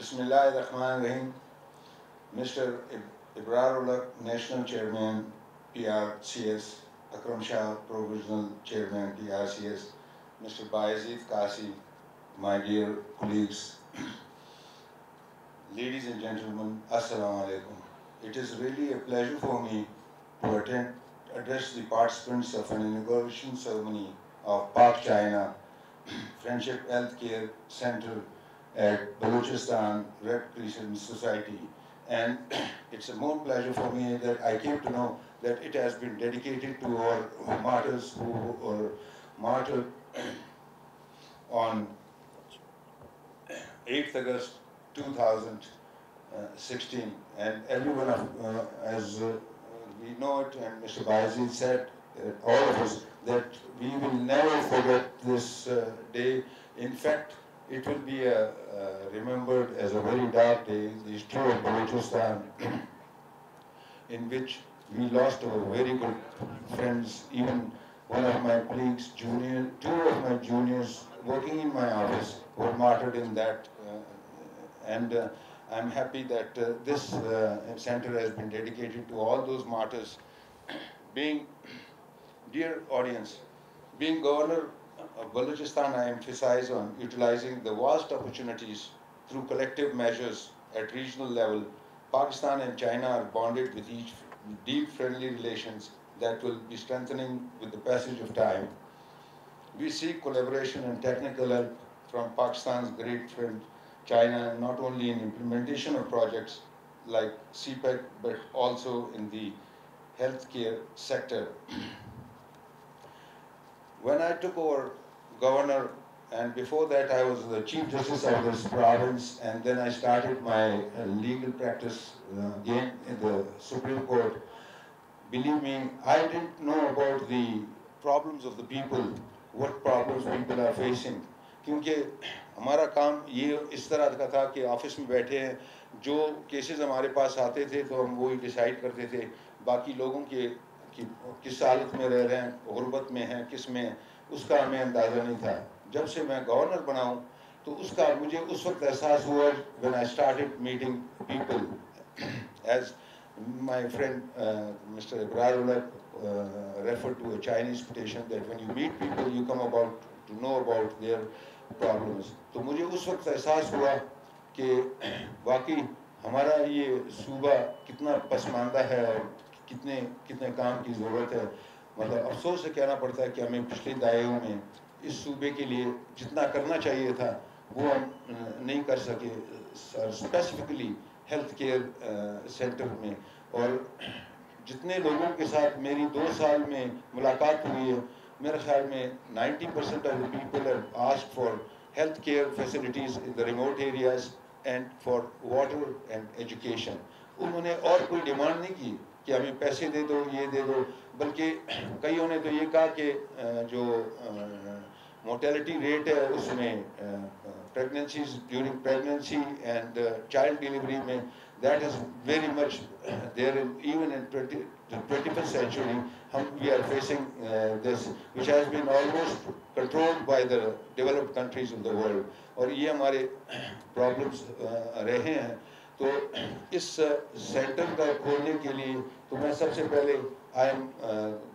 Rahim. Mr. Ibrarullah, National Chairman, PRCS, Akram Shah, Provisional Chairman, PRCS, Mr. Bayazid Kasi, my dear colleagues, ladies and gentlemen, Assalamu alaikum. It is really a pleasure for me to attend, address the participants of an inauguration ceremony of Park China Friendship Healthcare Center at Balochistan Red Crescent Society. And it's a more pleasure for me that I came to know that it has been dedicated to our martyrs who were martyred on 8th August 2016. And everyone, uh, as uh, we know it, and Mr. Bajazid said, all of us it will be uh, uh, remembered as a very dark day, the history of Balochistan, in which we lost our very good friends, even one of my colleagues, junior, two of my juniors working in my office were martyred in that. Uh, and uh, I'm happy that this center has been dedicated to all those martyrs. being, dear audience, being governor of Balochistan, I emphasize on utilizing the vast opportunities through collective measures at regional level. Pakistan and China are bonded with each deep friendly relations that will be strengthening with the passage of time. We seek collaboration and technical help from Pakistan's great friend China, not only in implementation of projects like CPEC, but also in the healthcare sector. When I took over governor, and before that I was the chief justice of this province, and then I started my uh, legal practice uh, again in the Supreme Court. Believe me, I didn't know about the problems of the people what problems people are facing क्योंकि हमारा काम ये इस तरह का था कि office में बैठे हैं जो केसेस हमारे पास आते थे तो हम वही डिसाइड करते थे बाकी लोगों के کہ کس حالت میں رہ رہے ہیں غربت میں ہیں کس میں ہیں اس کا ہمیں اندازہ نہیں تھا جب سے میں گورنر بنا ہوں تو اس کا مجھے اس وقت احساس ہوا uh, تو مجھے اس وقت احساس ہوا کہ واقعی ہمارا یہ صوبہ کتنا پسماندہ ہے اور کتنے کتنے کام کی ضرورت ہے مطلب افسوس سے کہنا پڑتا ہے کہ ہمیں پچھلے دائیوں میں اس صوبے کے لیے جتنا کرنا چاہیے تھا وہ ہم نہیں کر سکے اسپیسیفکلی ہیلتھ کیئر سینٹر میں اور جتنے لوگوں کے ساتھ میری دو سال میں ملاقات ہوئی ہے میرے خیال میں ninety percent of the have ask for health care facilities in the remote areas and for water and education انہوں نے اور کوئی ڈیمانڈ نہیں کی کہ ہمیں پیسے دے دو یہ دے دو بلکہ کئیوں نے تو یہ کہا کہ جو مورٹیلٹی ریٹ ہے اس میں pregnancies during pregnancy and child delivery میں that is very much there even twenty first century ہم we are facing this which has been almost control by the developed countries in the world اور یہ ہمارے problems رہے ہیں تو اس centre کا کھولنے کے لیے تو میں سب سے پہلے I am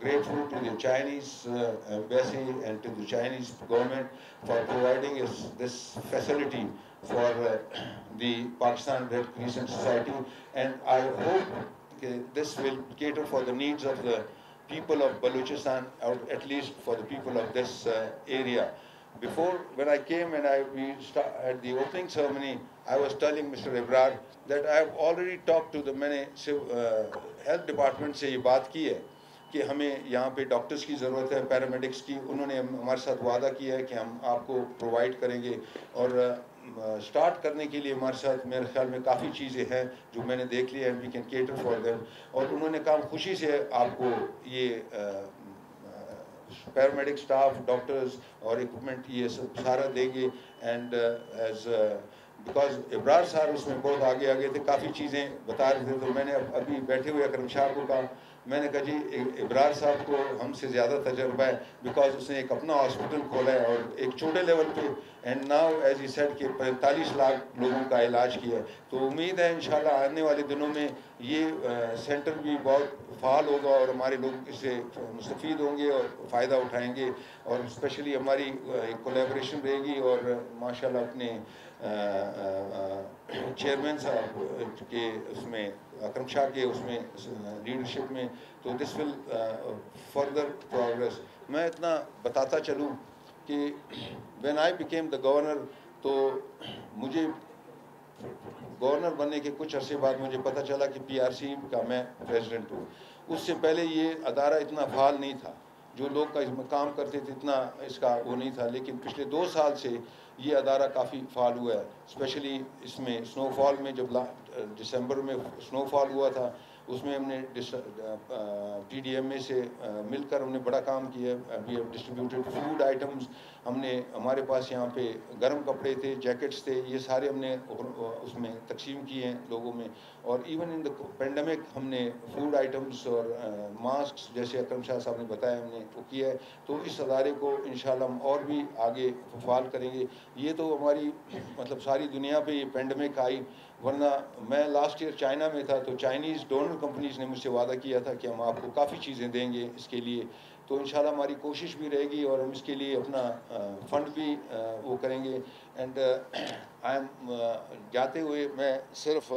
grateful to the Chinese embassy and to the Chinese government for providing this facility for the Pakistan red crescent society and I hope کہ this will cater for the needs of the people of Balochistan at least for the people of this area before when I came and I we and I wait at the opening ceremony I was telling that I already talk to the میں نے health department سے یہ بات کی ہے کہ ہمیں یہاں پہ ڈاکٹرز کی ضرورت ہے پیرامیڈکس کی انہوں نے ہمارے ساتھ وعدہ کیا ہے کہ ہم آپ کو پرووائڈ کریں گے اور سٹارٹ کرنے کے لیے ہمارے ساتھ میرے خیال میں کافی چیزیں ہیں جو میں نے دیکھ لی ہیں we can cater for them اور انہوں نے کام خوشی سے آپ کو یہ پیرامیڈک سٹاف ڈاکٹرز اور اکوپمنٹ یہ سب سارا دیں گے اینڈ ایز بیکاز ابرار صاحب اس میں بہت آگے آگے تھے کافی چیزیں بتا رہے تھے تو میں نے ابھی بیٹھے ہوئے اکرم شاہ کو کہا میں نے کہا جی ابرار صاحب کو ہم سے زیادہ تجربہ ہے بیکاز اس نے ایک اپنا ہاسپٹل کھولا ہے اور ایک چھوٹے لیول پہ and now as a set کے پینتالیس لاکھ لوگوں کا علاج کیا ہے تو امید ہے انشاءاللہ آنے والے دنوں میں یہ سینٹر بھی بہت فعال ہوگا اور ہمارے لوگ اس سے مستفید ہوں گے اور فائدہ اٹھائیں گے اور اسپیشلی ہماری ایک کولیبریشن رہے گی اور ماشاءاللہ اپنے چیئرمین صاحب کے اس میں اکرم شاہ کے اس میں لیڈرشپ میں تو دس ول فردر پروگرس میں اتنا بتاتا چلوں کہ when I became the governor تو مجھے گورنر بننے کے کچھ عرصے بعد مجھے پتہ چلا کہ پی آر سی کا میں پریزیڈنٹ ہوں اس سے پہلے یہ ادارہ اتنا فعال نہیں تھا جو لوگ کا اس میں کام کرتے تھے اتنا اس کا وہ نہیں تھا لیکن پچھلے دو سال سے یہ ادارہ کافی فعال ہوا ہے اسپیشلی اس میں سنو فال میں جب دسمبر میں سنو فال ہوا تھا اس میں ہم نے ٹی ڈی ایم اے سے مل کر ہم نے بڑا کام کیا ڈسٹریبیوٹیڈ فوڈ آئٹمس ہم نے ہمارے پاس یہاں پہ گرم کپڑے تھے جیکٹس تھے یہ سارے ہم نے اس میں تقسیم کیے ہیں لوگوں میں اور ایون ان دا پینڈمک ہم نے فوڈ آئٹمس اور ماسک جیسے اکرم شاہ صاحب نے بتایا ہم نے وہ کیا ہے تو اس ادارے کو انشاءاللہ ہم اور بھی آگے فعال کریں گے یہ تو ہماری مطلب ساری دنیا پہ یہ پینڈمک آئی ورنہ میں لاسٹ ایئر چائنا میں تھا تو چائنیز ڈونر کمپنیز نے مجھ سے وعدہ کیا تھا کہ ہم آپ کو کافی چیزیں دیں گے اس کے لیے تو انشاءاللہ ہماری کوشش بھی رہے گی اور ہم اس کے لیے اپنا فنڈ بھی وہ کریں گے اینڈ آئی ایم جاتے ہوئے میں صرف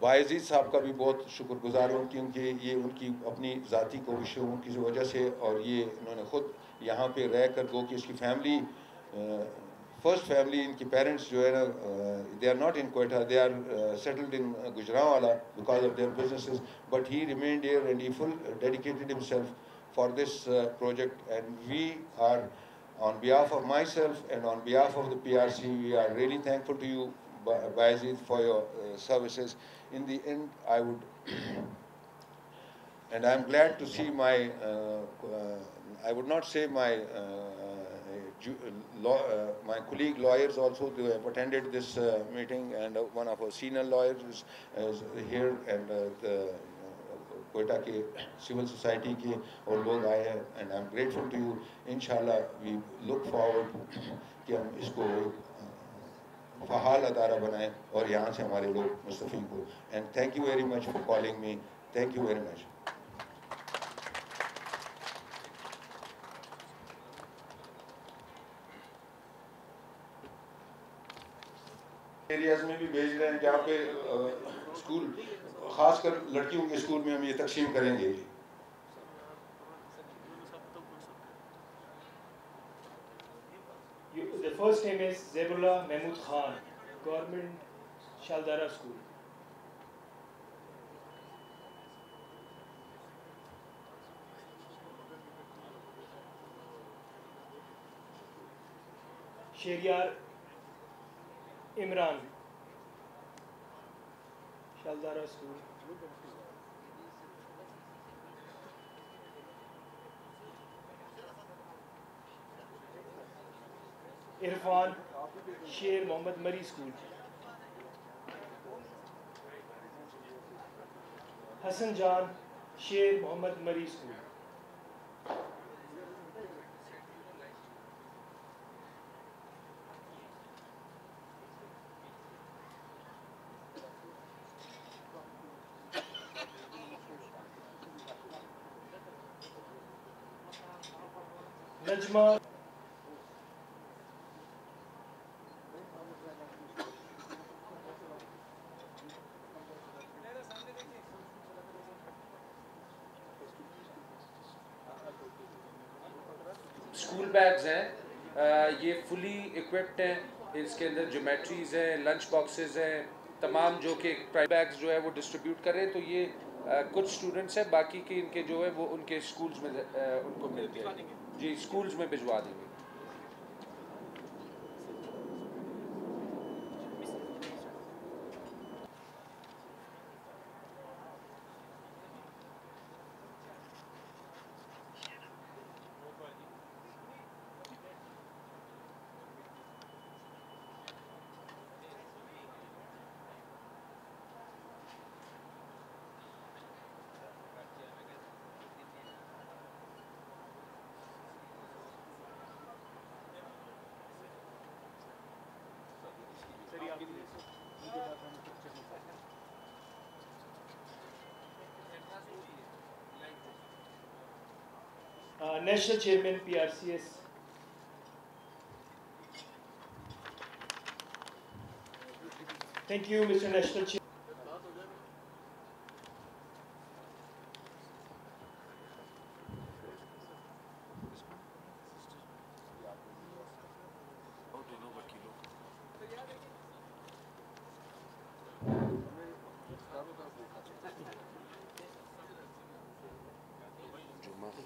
باعزیز صاحب کا بھی بہت شکر گزار ہوں کیونکہ یہ ان کی اپنی ذاتی کوشش کی وجہ سے اور یہ انہوں نے خود یہاں پہ رہ کر گو کہ اس کی فیملی first family, इनके parents uh, they are not in Quetta, they are uh, settled in uh, Gujranwala because of their businesses. But he remained here and he full uh, dedicated himself for this uh, project. And we are, on behalf of myself and on behalf of the PRC, we are really thankful to you, Bayazid, for your uh, services. In the end, I would, and I'm glad to see my, I would not say my uh, uh, my colleague lawyers also attended this uh, meeting, and one of our senior lawyers is, here, and the Quetta civil society ke aur log and I'm grateful to you. Inshallah, we look forward ki hum isko fahal adara banaye aur yahan se hamare log mustafin ko. And thank you very much for calling me. Thank you very much. Areas میں بھی بھیج رہے ہیں خاص کر لڑکیوں کے school میں ہم یہ تقسیم کریں گے شیریار عمران شالدارہ عرفان شیر Mohammad Murree school Hasan Jan Sher Mohammad Murree school school bags ہیں یہ فلی اکوپڈ ہیں اس کے اندر جیومیٹریز ہیں لنچ باکسز ہیں تمام جو کہ بیگز جو ہے وہ ڈسٹریبیوٹ کر رہے ہیں تو یہ کچھ اسٹوڈنٹس ہیں باقی کے ان کے جو ہے وہ ان کے اسکولز میں ان کو مل ہیں جی اسکولز میں بھجوا دیں گے Uh, National Chairman PRCS. Thank you, Mr. National Chairman.